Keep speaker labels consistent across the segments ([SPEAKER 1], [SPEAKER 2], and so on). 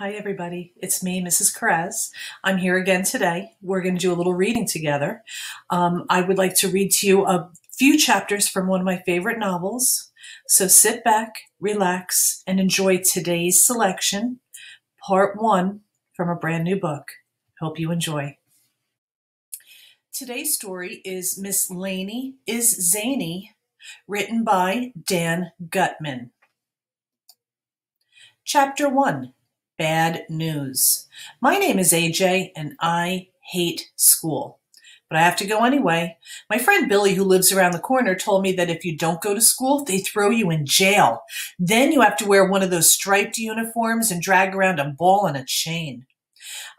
[SPEAKER 1] Hi, everybody. It's me, Mrs. Kurasz. I'm here again today. We're going to do a little reading together. Um, I would like to read to you a few chapters from one of my favorite novels. So sit back, relax, and enjoy today's selection, part one from a brand new book. Hope you enjoy. Today's story is Miss Laney is Zany, written by Dan Gutman. Chapter 1 bad news. My name is AJ and I hate school. But I have to go anyway. My friend Billy, who lives around the corner, told me that if you don't go to school, they throw you in jail. Then you have to wear one of those striped uniforms and drag around a ball and a chain.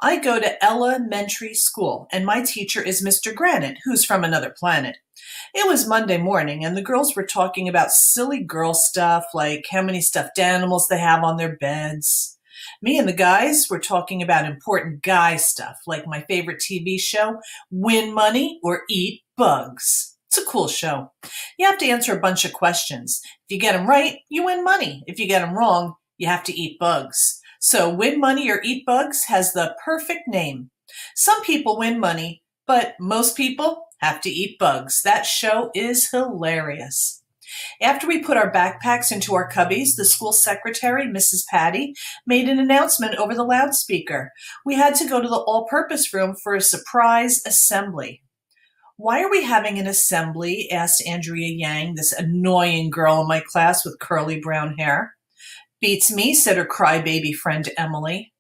[SPEAKER 1] I go to elementary school, and my teacher is Mr. Granite, who's from another planet. It was Monday morning, and the girls were talking about silly girl stuff like how many stuffed animals they have on their beds. Me and the guys were talking about important guy stuff, like my favorite TV show, Win Money or Eat Bugs. It's a cool show. You have to answer a bunch of questions. If you get them right, you win money. If you get them wrong, you have to eat bugs. So Win Money or Eat Bugs has the perfect name. Some people win money, but most people have to eat bugs. That show is hilarious. After we put our backpacks into our cubbies, the school secretary, Mrs. Patty, made an announcement over the loudspeaker. We had to go to the all-purpose room for a surprise assembly. Why are we having an assembly? asked Andrea Yang, this annoying girl in my class with curly brown hair. Beats me, said her crybaby friend Emily.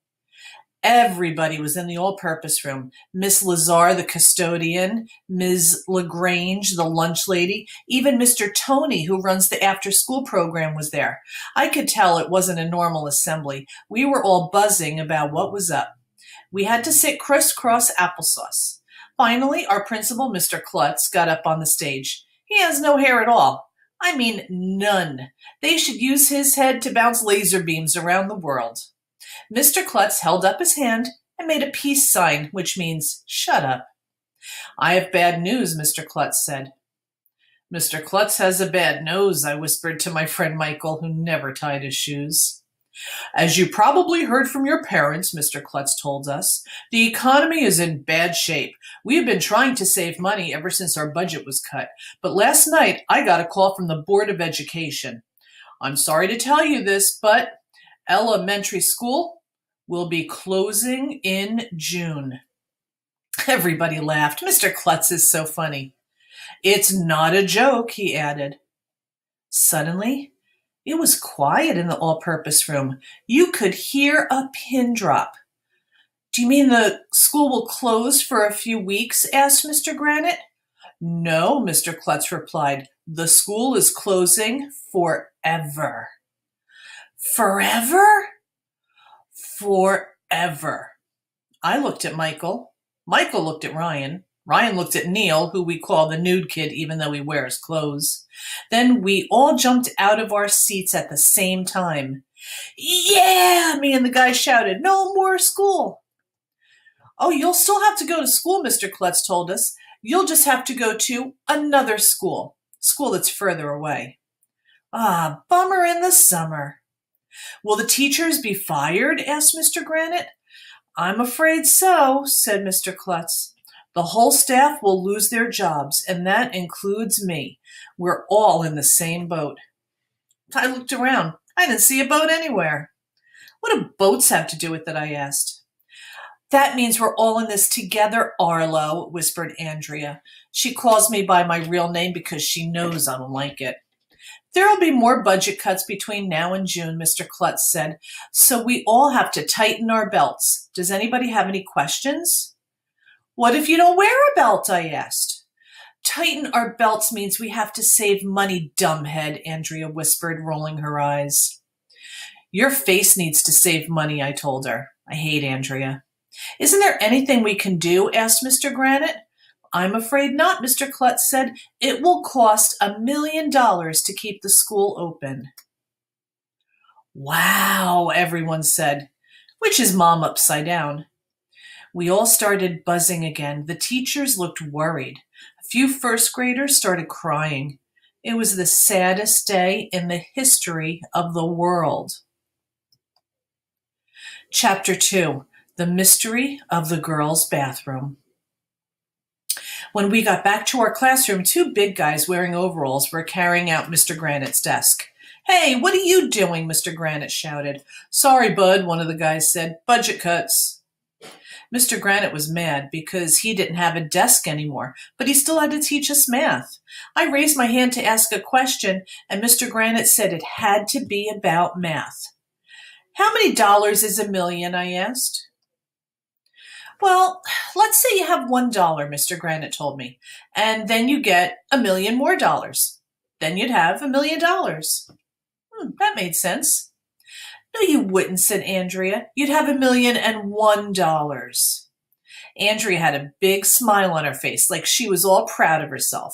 [SPEAKER 1] Everybody was in the all-purpose room. Miss Lazar, the custodian, Ms. Lagrange, the lunch lady, even Mr. Tony, who runs the after-school program, was there. I could tell it wasn't a normal assembly. We were all buzzing about what was up. We had to sit crisscross applesauce. Finally, our principal, Mr. Klutz, got up on the stage. He has no hair at all. I mean, none. They should use his head to bounce laser beams around the world. Mr. Klutz held up his hand and made a peace sign, which means shut up. I have bad news, Mr. Klutz said. Mr. Klutz has a bad nose, I whispered to my friend Michael, who never tied his shoes. As you probably heard from your parents, Mr. Klutz told us, the economy is in bad shape. We have been trying to save money ever since our budget was cut, but last night I got a call from the Board of Education. I'm sorry to tell you this, but elementary school will be closing in June. Everybody laughed. Mr. Klutz is so funny. It's not a joke, he added. Suddenly, it was quiet in the all-purpose room. You could hear a pin drop. Do you mean the school will close for a few weeks? asked Mr. Granite. No, Mr. Klutz replied. The school is closing forever. Forever? Forever. I looked at Michael. Michael looked at Ryan. Ryan looked at Neil, who we call the nude kid even though he wears clothes. Then we all jumped out of our seats at the same time. Yeah, me and the guy shouted, no more school. Oh, you'll still have to go to school, Mr. Klutz told us. You'll just have to go to another school, school that's further away. Ah, bummer in the summer. Will the teachers be fired? asked Mr. Granite. I'm afraid so, said Mr. Klutz. The whole staff will lose their jobs, and that includes me. We're all in the same boat. I looked around. I didn't see a boat anywhere. What do boats have to do with it? I asked. That means we're all in this together, Arlo, whispered Andrea. She calls me by my real name because she knows I don't like it. There will be more budget cuts between now and June, Mr. Klutz said, so we all have to tighten our belts. Does anybody have any questions? What if you don't wear a belt? I asked. Tighten our belts means we have to save money, dumbhead, Andrea whispered, rolling her eyes. Your face needs to save money, I told her. I hate Andrea. Isn't there anything we can do? asked Mr. Granite. I'm afraid not, Mr. Klutz said. It will cost a million dollars to keep the school open. Wow, everyone said, which is mom upside down. We all started buzzing again. The teachers looked worried. A few first graders started crying. It was the saddest day in the history of the world. Chapter 2 The Mystery of the Girls' Bathroom. When we got back to our classroom, two big guys wearing overalls were carrying out Mr. Granite's desk. Hey, what are you doing? Mr. Granite shouted. Sorry, Bud, one of the guys said. Budget cuts. Mr. Granite was mad because he didn't have a desk anymore, but he still had to teach us math. I raised my hand to ask a question, and Mr. Granite said it had to be about math. How many dollars is a million? I asked. Well, let's say you have one dollar, Mr. Granite told me, and then you get a million more dollars. Then you'd have a million dollars. Hmm, that made sense. No, you wouldn't, said Andrea. You'd have a million and one dollars. Andrea had a big smile on her face, like she was all proud of herself.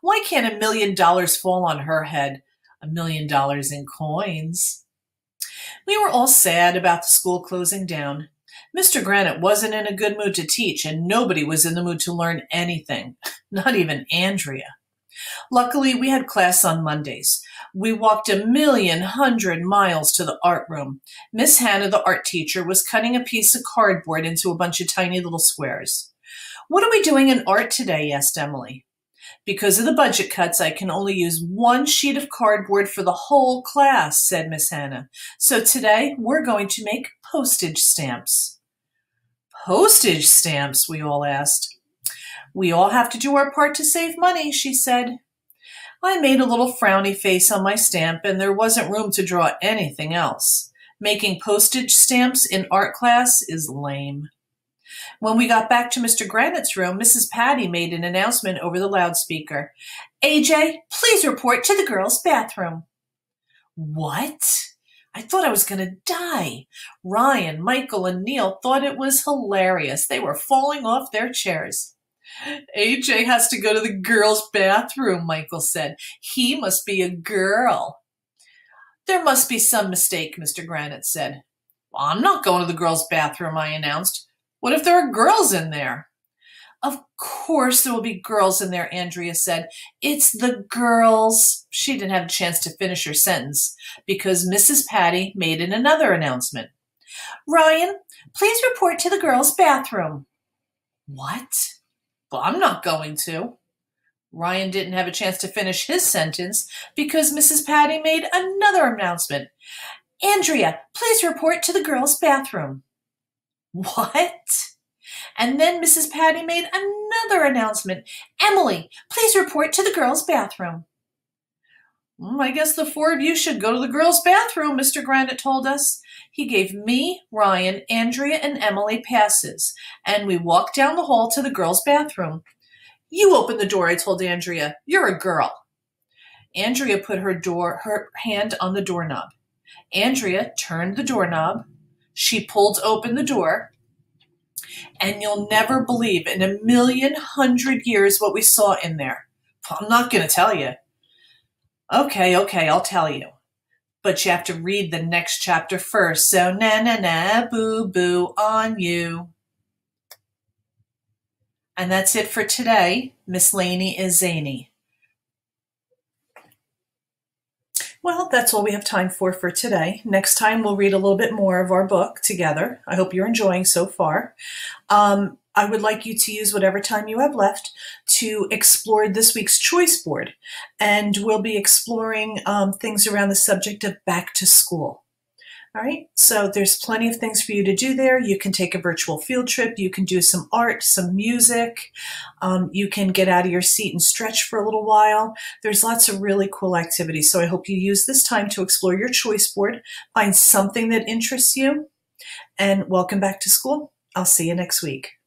[SPEAKER 1] Why can't a million dollars fall on her head? A million dollars in coins. We were all sad about the school closing down. Mr. Granite wasn't in a good mood to teach, and nobody was in the mood to learn anything, not even Andrea. Luckily, we had class on Mondays. We walked a million hundred miles to the art room. Miss Hannah, the art teacher, was cutting a piece of cardboard into a bunch of tiny little squares. What are we doing in art today? asked Emily. Because of the budget cuts, I can only use one sheet of cardboard for the whole class, said Miss Hannah. So today we're going to make postage stamps. Postage stamps, we all asked. We all have to do our part to save money, she said. I made a little frowny face on my stamp, and there wasn't room to draw anything else. Making postage stamps in art class is lame. When we got back to Mr. Granite's room, Mrs. Patty made an announcement over the loudspeaker. AJ, please report to the girls' bathroom. What? I thought I was going to die. Ryan, Michael, and Neil thought it was hilarious. They were falling off their chairs. AJ has to go to the girls' bathroom, Michael said. He must be a girl. There must be some mistake, Mr. Granite said. Well, I'm not going to the girls' bathroom, I announced. What if there are girls in there? Of course there will be girls in there, Andrea said. It's the girls. She didn't have a chance to finish her sentence because Mrs. Patty made in another announcement. Ryan, please report to the girls' bathroom. What? Well, I'm not going to. Ryan didn't have a chance to finish his sentence because Mrs. Patty made another announcement. Andrea, please report to the girls' bathroom. What? And then Mrs. Patty made another announcement. Emily, please report to the girls' bathroom. Well, I guess the four of you should go to the girls' bathroom, Mr. Granite told us. He gave me, Ryan, Andrea, and Emily passes, and we walked down the hall to the girls' bathroom. You open the door, I told Andrea. You're a girl. Andrea put her door her hand on the doorknob. Andrea turned the doorknob. She pulled open the door. And you'll never believe in a million hundred years what we saw in there. I'm not going to tell you. Okay, okay, I'll tell you. But you have to read the next chapter first. So na na na boo boo on you. And that's it for today. Miss Laney is zany. Well, that's all we have time for for today. Next time, we'll read a little bit more of our book together. I hope you're enjoying so far. Um, I would like you to use whatever time you have left to explore this week's choice board. And we'll be exploring um, things around the subject of back to school. All right, so there's plenty of things for you to do there. You can take a virtual field trip. You can do some art, some music. Um, you can get out of your seat and stretch for a little while. There's lots of really cool activities. So I hope you use this time to explore your choice board, find something that interests you, and welcome back to school. I'll see you next week.